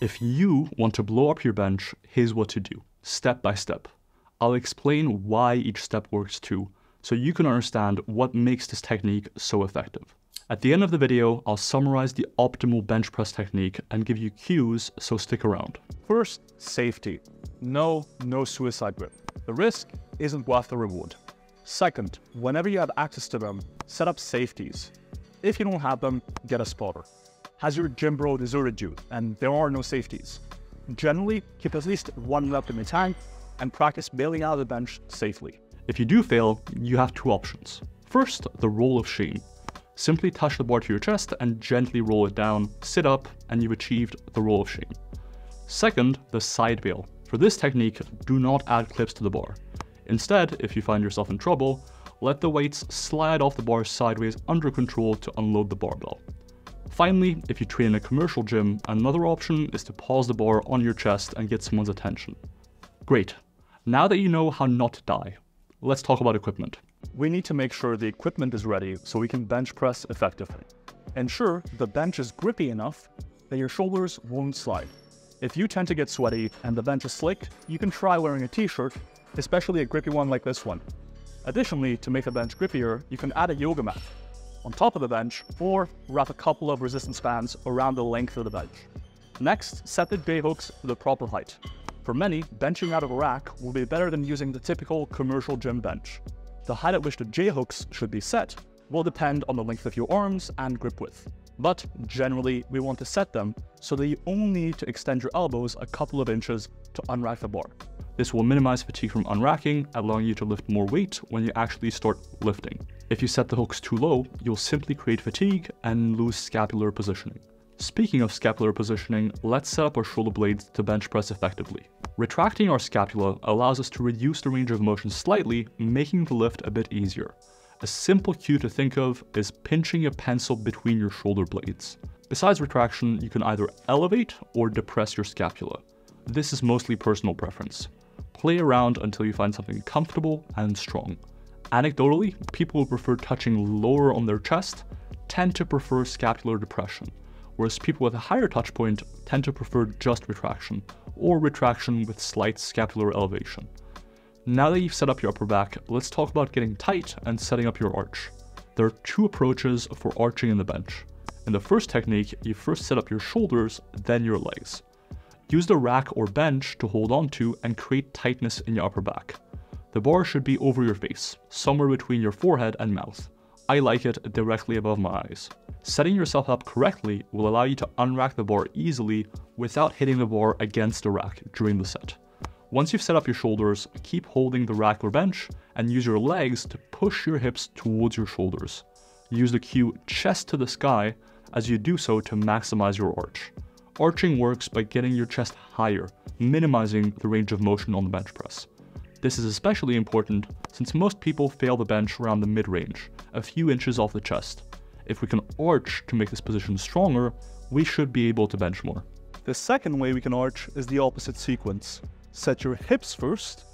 If you want to blow up your bench, here's what to do, step by step. I'll explain why each step works too, so you can understand what makes this technique so effective. At the end of the video, I'll summarize the optimal bench press technique and give you cues, so stick around. First, safety. No, no suicide grip. The risk isn't worth the reward. Second, whenever you have access to them, set up safeties. If you don't have them, get a spotter. Your gym bro deserted you and there are no safeties? Generally, keep at least one left in the tank and practice bailing out of the bench safely. If you do fail, you have two options. First, the roll of shame. Simply touch the bar to your chest and gently roll it down, sit up, and you've achieved the roll of shame. Second, the side bail. For this technique, do not add clips to the bar. Instead, if you find yourself in trouble, let the weights slide off the bar sideways under control to unload the barbell. Finally, if you train in a commercial gym, another option is to pause the bar on your chest and get someone's attention. Great. Now that you know how not to die, let's talk about equipment. We need to make sure the equipment is ready so we can bench press effectively. Ensure the bench is grippy enough that your shoulders won't slide. If you tend to get sweaty and the bench is slick, you can try wearing a t-shirt, especially a grippy one like this one. Additionally, to make the bench grippier, you can add a yoga mat on top of the bench or wrap a couple of resistance bands around the length of the bench. Next, set the J-hooks to the proper height. For many, benching out of a rack will be better than using the typical commercial gym bench. The height at which the J-hooks should be set will depend on the length of your arms and grip width. But generally, we want to set them so that you only need to extend your elbows a couple of inches to unrack the bar. This will minimize fatigue from unracking, allowing you to lift more weight when you actually start lifting. If you set the hooks too low, you'll simply create fatigue and lose scapular positioning. Speaking of scapular positioning, let's set up our shoulder blades to bench press effectively. Retracting our scapula allows us to reduce the range of motion slightly, making the lift a bit easier. A simple cue to think of is pinching a pencil between your shoulder blades. Besides retraction, you can either elevate or depress your scapula. This is mostly personal preference. Play around until you find something comfortable and strong. Anecdotally, people who prefer touching lower on their chest tend to prefer scapular depression, whereas people with a higher touch point tend to prefer just retraction, or retraction with slight scapular elevation. Now that you've set up your upper back, let's talk about getting tight and setting up your arch. There are two approaches for arching in the bench. In the first technique, you first set up your shoulders, then your legs. Use the rack or bench to hold onto and create tightness in your upper back. The bar should be over your face, somewhere between your forehead and mouth. I like it directly above my eyes. Setting yourself up correctly will allow you to unrack the bar easily without hitting the bar against the rack during the set. Once you've set up your shoulders, keep holding the rack or bench and use your legs to push your hips towards your shoulders. Use the cue chest to the sky as you do so to maximize your arch. Arching works by getting your chest higher, minimizing the range of motion on the bench press. This is especially important since most people fail the bench around the mid-range, a few inches off the chest. If we can arch to make this position stronger, we should be able to bench more. The second way we can arch is the opposite sequence. Set your hips first,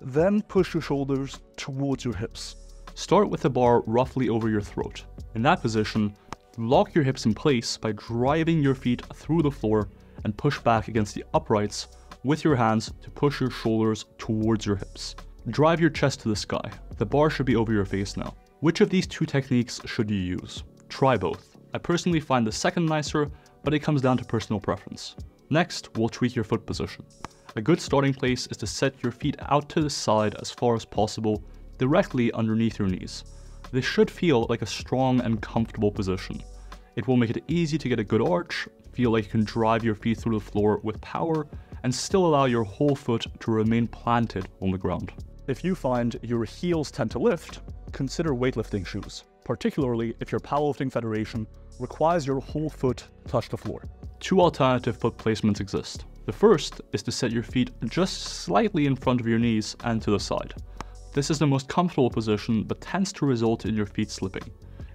then push your shoulders towards your hips. Start with the bar roughly over your throat. In that position, lock your hips in place by driving your feet through the floor and push back against the uprights with your hands to push your shoulders towards your hips. Drive your chest to the sky. The bar should be over your face now. Which of these two techniques should you use? Try both. I personally find the second nicer, but it comes down to personal preference. Next, we'll tweak your foot position. A good starting place is to set your feet out to the side as far as possible, directly underneath your knees. This should feel like a strong and comfortable position. It will make it easy to get a good arch, feel like you can drive your feet through the floor with power, and still allow your whole foot to remain planted on the ground. If you find your heels tend to lift, consider weightlifting shoes, particularly if your powerlifting federation requires your whole foot to touch the floor. Two alternative foot placements exist. The first is to set your feet just slightly in front of your knees and to the side. This is the most comfortable position but tends to result in your feet slipping.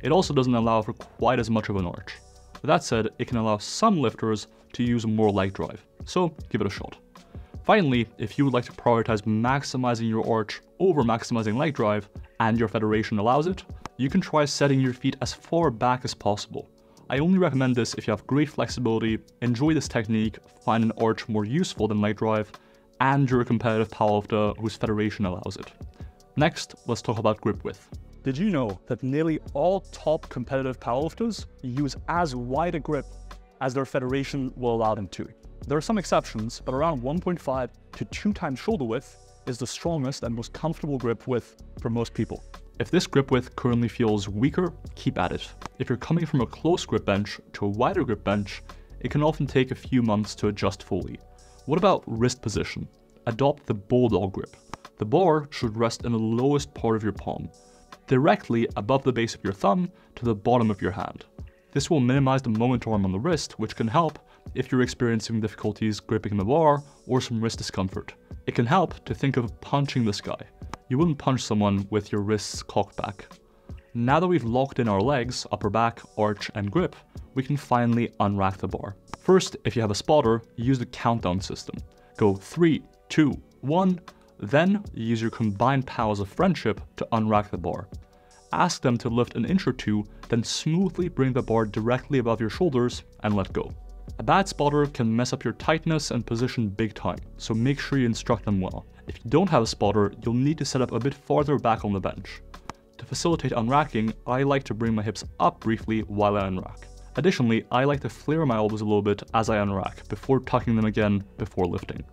It also doesn't allow for quite as much of an arch. That said, it can allow some lifters to use more leg drive, so give it a shot. Finally, if you would like to prioritize maximizing your arch over maximizing leg drive, and your federation allows it, you can try setting your feet as far back as possible. I only recommend this if you have great flexibility, enjoy this technique, find an arch more useful than leg drive, and you're a competitive powerlifter whose federation allows it. Next, let's talk about grip width. Did you know that nearly all top competitive powerlifters use as wide a grip as their federation will allow them to? There are some exceptions, but around 1.5 to 2 times shoulder width is the strongest and most comfortable grip width for most people. If this grip width currently feels weaker, keep at it. If you're coming from a close grip bench to a wider grip bench, it can often take a few months to adjust fully. What about wrist position? Adopt the bulldog grip. The bar should rest in the lowest part of your palm, directly above the base of your thumb to the bottom of your hand. This will minimize the moment arm on the wrist, which can help if you're experiencing difficulties gripping the bar or some wrist discomfort. It can help to think of punching the sky. You wouldn't punch someone with your wrists cocked back. Now that we've locked in our legs, upper back, arch, and grip, we can finally unrack the bar. First, if you have a spotter, use the countdown system. Go 3, 2, 1, then use your combined powers of friendship to unrack the bar. Ask them to lift an inch or two, then smoothly bring the bar directly above your shoulders and let go. A bad spotter can mess up your tightness and position big time, so make sure you instruct them well. If you don't have a spotter, you'll need to set up a bit farther back on the bench. To facilitate unracking, I like to bring my hips up briefly while I unrack. Additionally, I like to flare my elbows a little bit as I unrack, before tucking them again before lifting.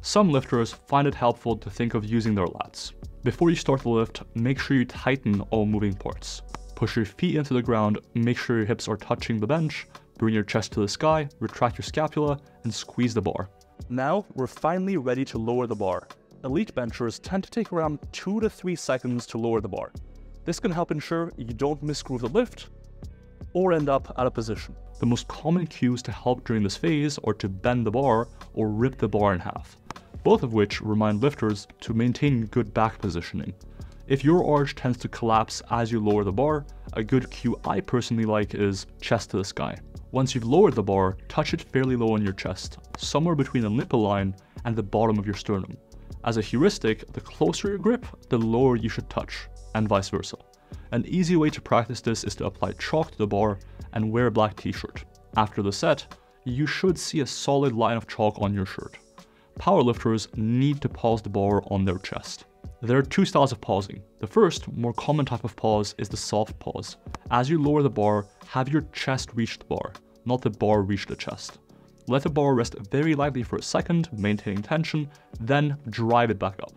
Some lifters find it helpful to think of using their lats. Before you start the lift, make sure you tighten all moving parts. Push your feet into the ground, make sure your hips are touching the bench, bring your chest to the sky, retract your scapula, and squeeze the bar. Now, we're finally ready to lower the bar. Elite benchers tend to take around 2 to 3 seconds to lower the bar. This can help ensure you don't misgroove the lift or end up out of position. The most common cues to help during this phase are to bend the bar or rip the bar in half both of which remind lifters to maintain good back positioning. If your arch tends to collapse as you lower the bar, a good cue I personally like is chest to the sky. Once you've lowered the bar, touch it fairly low on your chest, somewhere between the nipple line and the bottom of your sternum. As a heuristic, the closer your grip, the lower you should touch, and vice versa. An easy way to practice this is to apply chalk to the bar and wear a black t-shirt. After the set, you should see a solid line of chalk on your shirt powerlifters need to pause the bar on their chest. There are two styles of pausing. The first, more common type of pause is the soft pause. As you lower the bar, have your chest reach the bar, not the bar reach the chest. Let the bar rest very lightly for a second, maintaining tension, then drive it back up.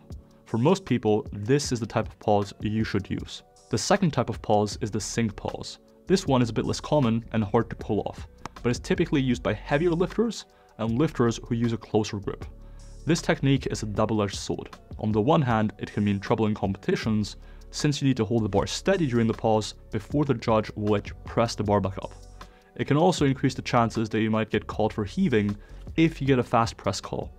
For most people, this is the type of pause you should use. The second type of pause is the sink pause. This one is a bit less common and hard to pull off, but is typically used by heavier lifters and lifters who use a closer grip. This technique is a double-edged sword. On the one hand, it can mean trouble in competitions, since you need to hold the bar steady during the pause before the judge will let you press the bar back up. It can also increase the chances that you might get called for heaving if you get a fast press call.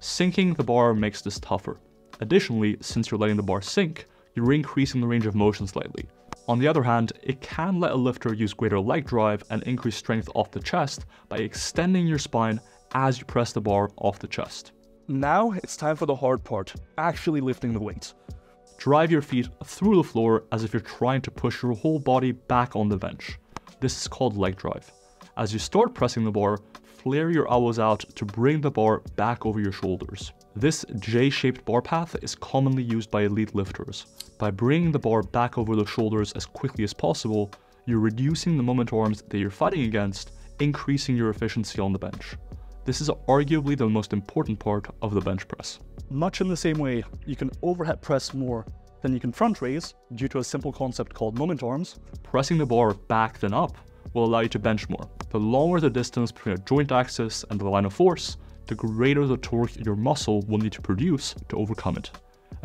Sinking the bar makes this tougher. Additionally, since you're letting the bar sink, you're increasing the range of motion slightly. On the other hand, it can let a lifter use greater leg drive and increase strength off the chest by extending your spine as you press the bar off the chest. Now it's time for the hard part, actually lifting the weight. Drive your feet through the floor as if you're trying to push your whole body back on the bench. This is called leg drive. As you start pressing the bar, flare your elbows out to bring the bar back over your shoulders. This J-shaped bar path is commonly used by elite lifters. By bringing the bar back over the shoulders as quickly as possible, you're reducing the moment arms that you're fighting against, increasing your efficiency on the bench. This is arguably the most important part of the bench press. Much in the same way, you can overhead press more than you can front raise due to a simple concept called moment arms. Pressing the bar back then up will allow you to bench more. The longer the distance between a joint axis and the line of force, the greater the torque your muscle will need to produce to overcome it.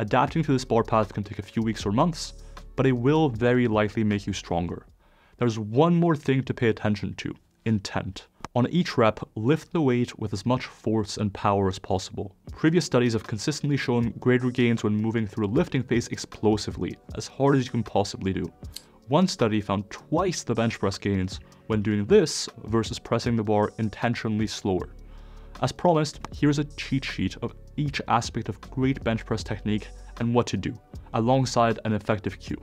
Adapting to this bar path can take a few weeks or months, but it will very likely make you stronger. There's one more thing to pay attention to intent. On each rep, lift the weight with as much force and power as possible. Previous studies have consistently shown greater gains when moving through a lifting phase explosively, as hard as you can possibly do. One study found twice the bench press gains when doing this versus pressing the bar intentionally slower. As promised, here's a cheat sheet of each aspect of great bench press technique and what to do, alongside an effective cue.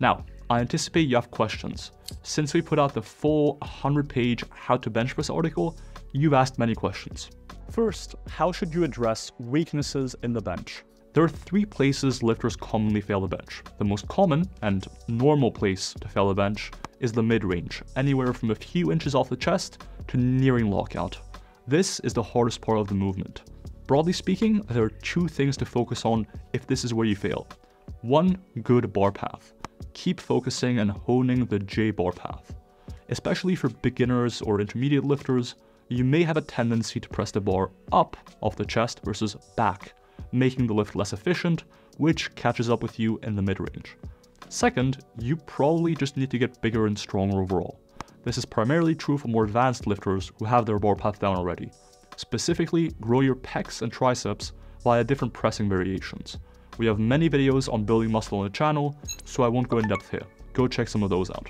Now, I anticipate you have questions. Since we put out the full 100 page How to Bench Press article, you've asked many questions. First, how should you address weaknesses in the bench? There are three places lifters commonly fail the bench. The most common and normal place to fail the bench is the mid range, anywhere from a few inches off the chest to nearing lockout. This is the hardest part of the movement. Broadly speaking, there are two things to focus on if this is where you fail. One, good bar path. Keep focusing and honing the J bar path. Especially for beginners or intermediate lifters, you may have a tendency to press the bar up off the chest versus back, making the lift less efficient, which catches up with you in the mid range. Second, you probably just need to get bigger and stronger overall. This is primarily true for more advanced lifters who have their bar path down already. Specifically, grow your pecs and triceps via different pressing variations. We have many videos on building muscle on the channel, so I won't go in depth here. Go check some of those out.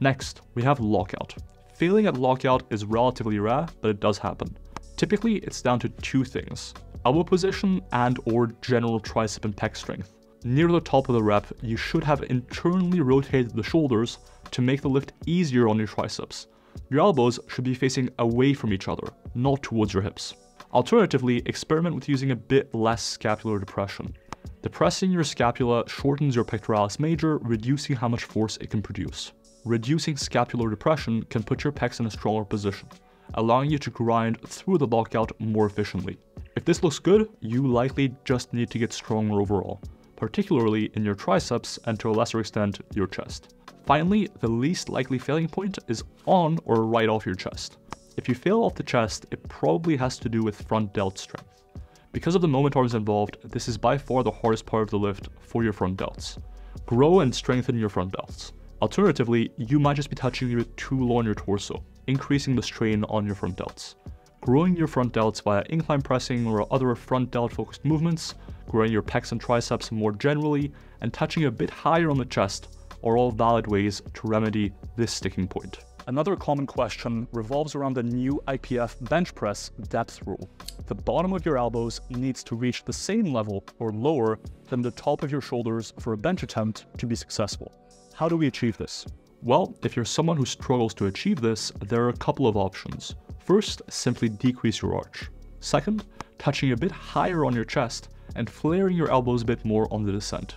Next, we have lockout. Failing at lockout is relatively rare, but it does happen. Typically, it's down to two things, elbow position and or general tricep and pec strength. Near the top of the rep, you should have internally rotated the shoulders to make the lift easier on your triceps. Your elbows should be facing away from each other, not towards your hips. Alternatively, experiment with using a bit less scapular depression. Depressing your scapula shortens your pectoralis major, reducing how much force it can produce. Reducing scapular depression can put your pecs in a stronger position, allowing you to grind through the lockout more efficiently. If this looks good, you likely just need to get stronger overall, particularly in your triceps and to a lesser extent, your chest. Finally, the least likely failing point is on or right off your chest. If you fail off the chest, it probably has to do with front delt strength. Because of the moment arms involved, this is by far the hardest part of the lift for your front delts. Grow and strengthen your front delts. Alternatively, you might just be touching bit too low on your torso, increasing the strain on your front delts. Growing your front delts via incline pressing or other front delt focused movements, growing your pecs and triceps more generally, and touching a bit higher on the chest are all valid ways to remedy this sticking point. Another common question revolves around the new IPF bench press depth rule. The bottom of your elbows needs to reach the same level or lower than the top of your shoulders for a bench attempt to be successful. How do we achieve this? Well, if you're someone who struggles to achieve this, there are a couple of options. First, simply decrease your arch. Second, touching a bit higher on your chest and flaring your elbows a bit more on the descent.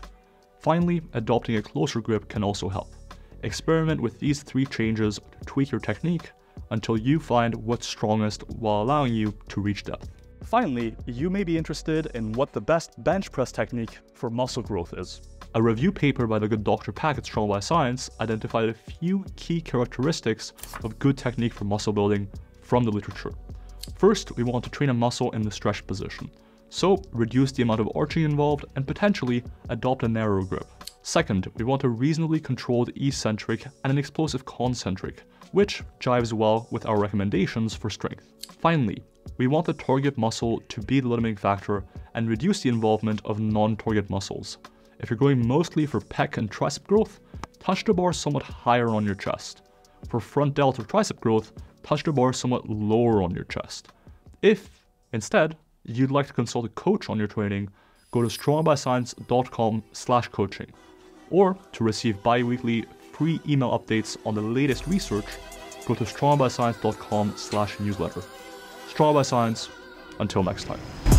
Finally, adopting a closer grip can also help. Experiment with these three changes to tweak your technique until you find what's strongest while allowing you to reach depth. Finally, you may be interested in what the best bench press technique for muscle growth is. A review paper by the good Dr. Pak at Strong by Science identified a few key characteristics of good technique for muscle building from the literature. First, we want to train a muscle in the stretch position. So reduce the amount of arching involved and potentially adopt a narrow grip. Second, we want a reasonably controlled eccentric and an explosive concentric, which jives well with our recommendations for strength. Finally, we want the target muscle to be the limiting factor and reduce the involvement of non-target muscles. If you're going mostly for pec and tricep growth, touch the bar somewhat higher on your chest. For front delt or tricep growth, touch the bar somewhat lower on your chest. If, instead, you'd like to consult a coach on your training, go to stronger slash coaching. Or to receive bi-weekly free email updates on the latest research, go to strongerbyscience.com slash newsletter. Stronger by Science, until next time.